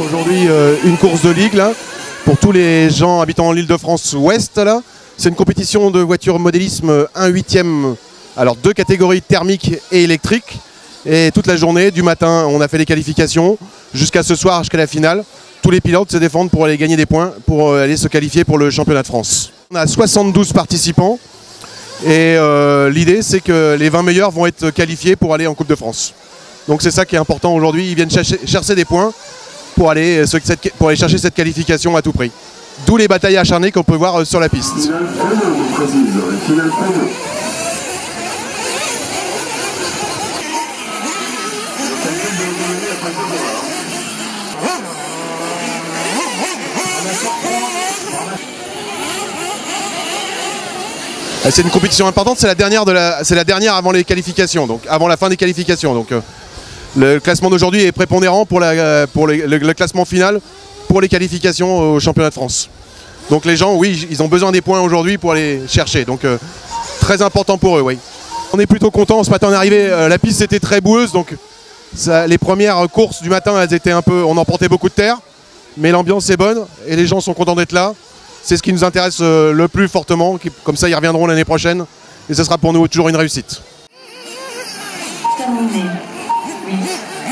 aujourd'hui euh, une course de ligue pour tous les gens habitant l'île de France ouest là. C'est une compétition de voitures modélisme 1 huitième, alors deux catégories thermiques et électriques. Et toute la journée, du matin, on a fait les qualifications, jusqu'à ce soir, jusqu'à la finale. Tous les pilotes se défendent pour aller gagner des points, pour euh, aller se qualifier pour le championnat de France. On a 72 participants et euh, l'idée c'est que les 20 meilleurs vont être qualifiés pour aller en Coupe de France. Donc c'est ça qui est important aujourd'hui, ils viennent chercher des points pour aller, euh, pour aller chercher cette qualification à tout prix. D'où les batailles acharnées qu'on peut voir euh, sur la piste. Euh, C'est une compétition importante, c'est la dernière de la, c'est la dernière avant les qualifications, donc avant la fin des qualifications. Donc le classement d'aujourd'hui est prépondérant pour, euh, le, classement final pour les qualifications au championnat de France. Donc les gens, oui, ils ont besoin des points aujourd'hui pour aller chercher. Donc euh, très important pour eux, oui. On est plutôt content. Ce matin on est arrivé, euh, la piste était très boueuse, donc les premières courses du matin, elles étaient un peu, on emportait beaucoup de terre, mais l'ambiance est bonne et les gens sont contents d'être là. C'est ce qui nous intéresse le plus fortement. Comme ça, ils reviendront l'année prochaine et ce sera pour nous toujours une réussite. Peace.